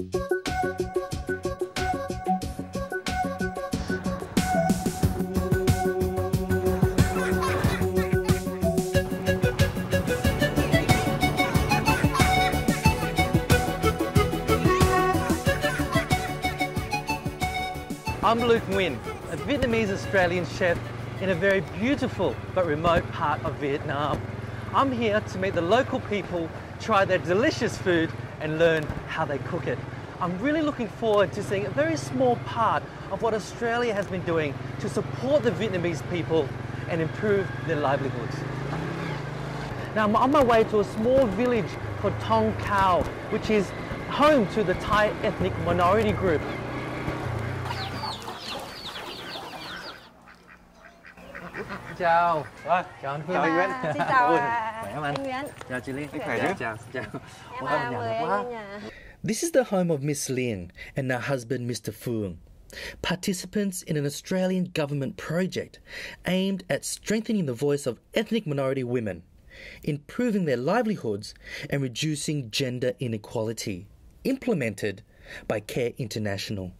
I'm Luke Nguyen, a Vietnamese Australian chef in a very beautiful but remote part of Vietnam. I'm here to meet the local people, try their delicious food and learn how they cook it. I'm really looking forward to seeing a very small part of what Australia has been doing to support the Vietnamese people and improve their livelihoods. Now I'm on my way to a small village called Tong Khao, which is home to the Thai ethnic minority group. Chào. Rồi, Chào anh Phương. chào anh Nguyễn. À, xin chào à, khỏe không anh? anh Nguyễn. Chào chị Liên. khỏe chứ? Chào, chào. Em Wow, à, nhà mời đẹp anh quá. nhà. This is the home of Miss Liang and her husband, Mr. Phuong, participants in an Australian government project aimed at strengthening the voice of ethnic minority women, improving their livelihoods, and reducing gender inequality, implemented by CARE International.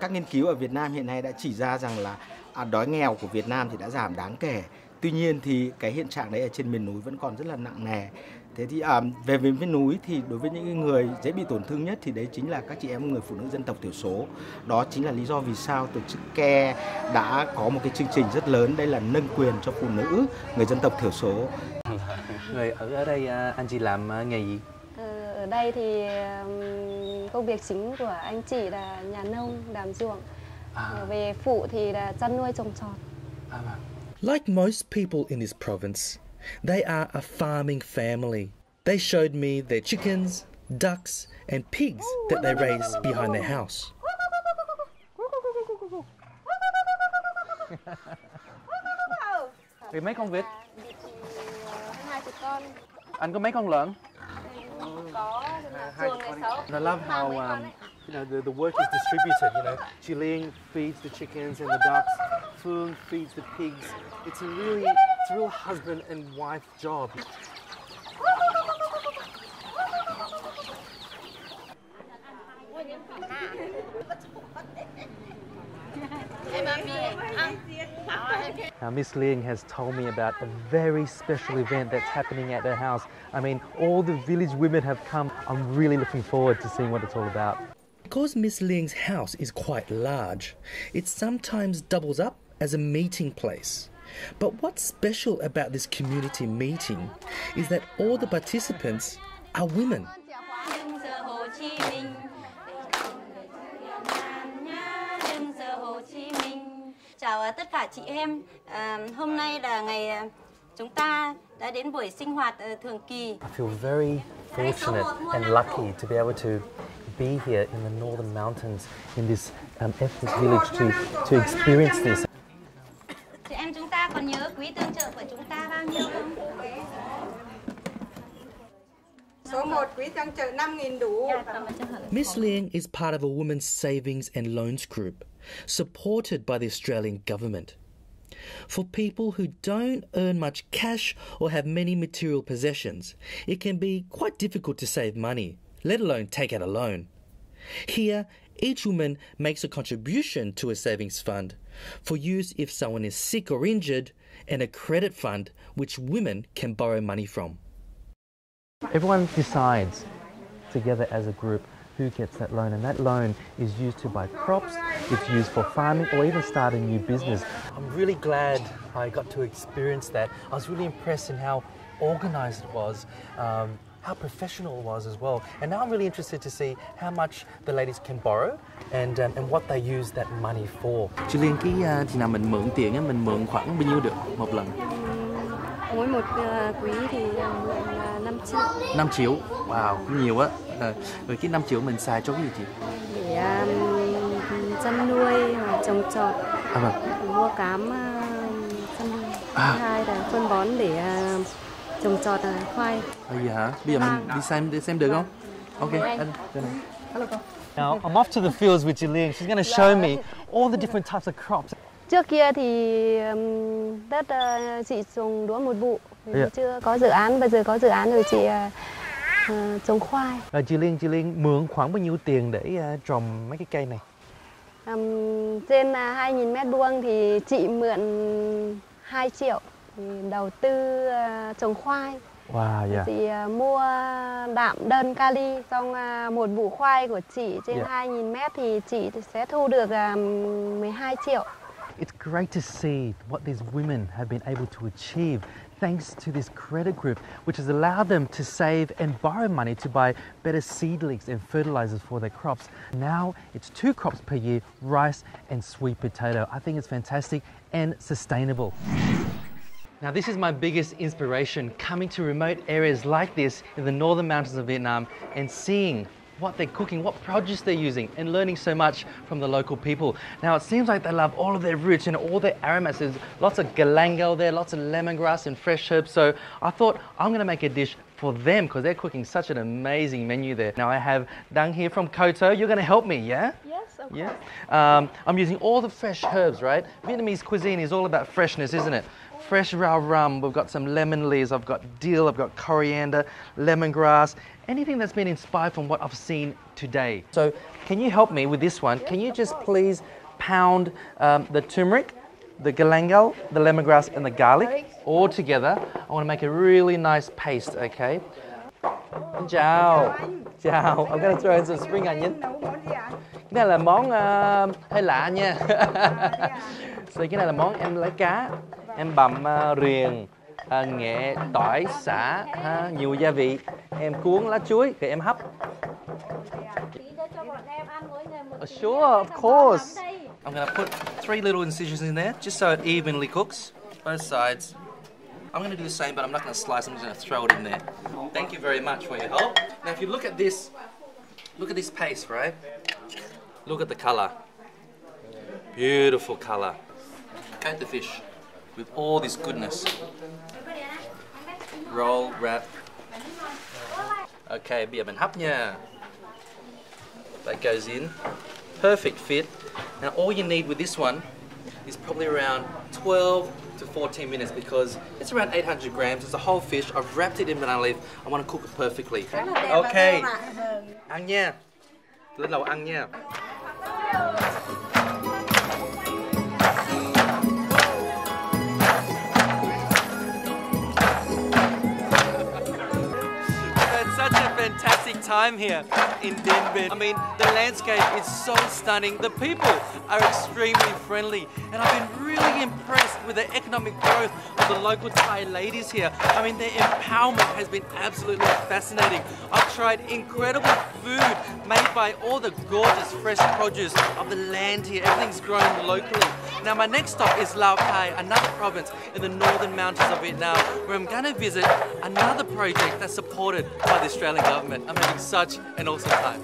Các nghiên cứu ở Việt Nam hiện nay đã chỉ ra rằng là à, đói nghèo của Việt Nam thì đã giảm đáng kể. Tuy nhiên thì cái hiện trạng đấy ở trên miền núi vẫn còn rất là nặng nề. Thế thì à, về miền miền núi thì đối với những cái người dễ bị tổn thương nhất thì đấy chính là các chị em người phụ nữ dân tộc thiểu số. Đó chính là lý do vì sao tổ chức CARE đã có một cái chương trình rất lớn đây là nâng quyền cho phụ nữ người dân tộc thiểu số Người ở ở đây à, anh chị làm à, nghề gì? Ờ, Ở đây thì công việc chính của anh chị là nhà nông, làm ruộng. À, Ờ, Về phụ thì là chăn nuôi trồng trọt. à, vâng. Like most people in this province, they are a farming family. They showed me their chickens, ducks, and pigs that they raise behind their house. Thì mấy con vịt? Vịt thì ờ, hai chục con. Anh có mấy con lợn? Có chuồng này sáu. And I love how um, you know the, the work is distributed. You know, Chị Liên feeds the chickens and the ducks. Phương feeds the pigs. It's a really, it's a real husband and wife job. Now, Miss Liang has told me about a very special event that's happening at her house. I mean, all the village women have come. I'm really looking forward to seeing what it's all about. Because Miss Liang's house is quite large, it sometimes doubles up as a meeting place. But what's special about this community meeting is that all the participants are women. Đừng giờ Hồ Chí Minh Đừng giờ Hồ Chí Minh Chào tất cả chị em à, Hôm nay là ngày chúng ta đã đến buổi sinh hoạt thường kỳ I feel very fortunate and lucky to be able to be here in the northern mountains in this um, ethnic village to, to experience this. Chị em chúng ta còn nhớ quý tương trợ của chúng ta bao nhiêu không? Số 1 quỹ tăng trợ 5.000 đủ. Miss Liang is part of a women's savings and loans group supported by the Australian government. For people who don't earn much cash or have many material possessions, it can be quite difficult to save money, let alone take out a loan. Here, each woman makes a contribution to a savings fund for use if someone is sick or injured, and a credit fund which women can borrow money from. Everyone decides together as a group who gets that loan, and that loan is used to buy crops, it's used for farming, or even start a new business. I'm really glad I got to experience that. I was really impressed in how organised it was. Um, how professional it was as well. And now I'm really interested to see how much the ladies can borrow and um, and what they use that money for. Chị Liên, cái uh, chị nào mình mượn tiền á, mình mượn khoảng bao nhiêu được một lần? Mỗi một ờ, quý thì ờ, là 5 triệu 5 triệu. Wow, cũng nhiều á. À, rồi cái 5 triệu mình xài cho cái gì chị? để ừm, chăn nuôi hoặc trồng trọt, À vâng. mua cám ờ, chăn nuôi. À. Thứ hai là phân bón để ờ, trồng trọt ờ, khoai. Bây giờ hả? Bây giờ mình đi xem đi xem được không? Ok, anh. này. Now I'm off to the fields with Jillian. She's going to show me all the different types of crops. Trước kia thì ừm, đất ờ, chị trồng lúa một vụ, Yeah. chưa có dự án, bây giờ có dự án rồi chị à, trồng khoai. Rồi chị Liên, chị Liên mượn khoảng bao nhiêu tiền để à, trồng mấy cái cây này? Ừm, trên là 2.000 mét vuông thì chị mượn 2 triệu thì đầu tư trồng khoai. Wow, dạ. Chị à, mua đạm đơn kali à, một vụ khoai của chị trên. 2.000 mét thì chị sẽ thu được à, 12 triệu. It's great to see what these women have been able to achieve thanks to this credit group, which has allowed them to save and borrow money to buy better seedlings and fertilizers for their crops. Now it's two crops per year rice and sweet potato. I think it's fantastic and sustainable. Now, this is my biggest inspiration coming to remote areas like this in the northern mountains of Vietnam and seeing what they're cooking, what produce they're using, and learning so much from the local people. Now, it seems like they love all of their roots and all their aromats. There's lots of galangal there, lots of lemongrass and fresh herbs. So I thought I'm going to make a dish for them because they're cooking such an amazing menu there. Now, I have Dang here from KOTO. You're going to help me, yeah? Yes, of Yeah. Um, I'm using all the fresh herbs, right? Vietnamese cuisine is all about freshness, isn't it? Fresh rau ram, we've got some lemon leaves, I've got dill, I've got coriander, lemongrass, anything that's been inspired from what I've seen today. So, can you help me with this one? Can you just please pound um, the turmeric, the galangal, the lemongrass, and the garlic all together? I want to make a really nice paste, okay? Jiao, jiao. I'm going to throw in some spring onion. Cái này là món ờ, hơi lạ nha. Thì cái này là món em lấy cá, em bằm ờ, riềng, ờ, nghệ, tỏi, xả, ha, nhiều gia vị. Em cuốn lá chuối, rồi em hấp. Uh, sure, of course. I'm going to put three little incisions in there, just so it evenly cooks, both sides. I'm going to do the same, but I'm not going to slice. I'm just going to throw it in there. Thank you very much for your help. Now, if you look at this, look at this paste, right? Look at the color. Beautiful color. Coat the fish with all this goodness. Roll, wrap. Okay, mình hấp. That goes in. Perfect fit. Now all you need with this one is probably around 12 to 14 minutes because it's around 800 grams. It's a whole fish. I've wrapped it in banana leaf. I want to cook it perfectly. Okay. Ăn nha. Lên lầu ăn nha. It's such a fantastic time here in Dien Bien. I mean, the landscape is so stunning. The people are extremely friendly, and I've been really impressed with the economic growth of the local Thai ladies here. I mean, their empowerment has been absolutely fascinating. I've tried incredible food made by all the gorgeous fresh produce of the land here. Everything's grown locally. Now my next stop is Lao Cai, another province in the northern mountains of Vietnam, where I'm gonna visit another project that's supported by the Australian government. I'm having such an awesome time.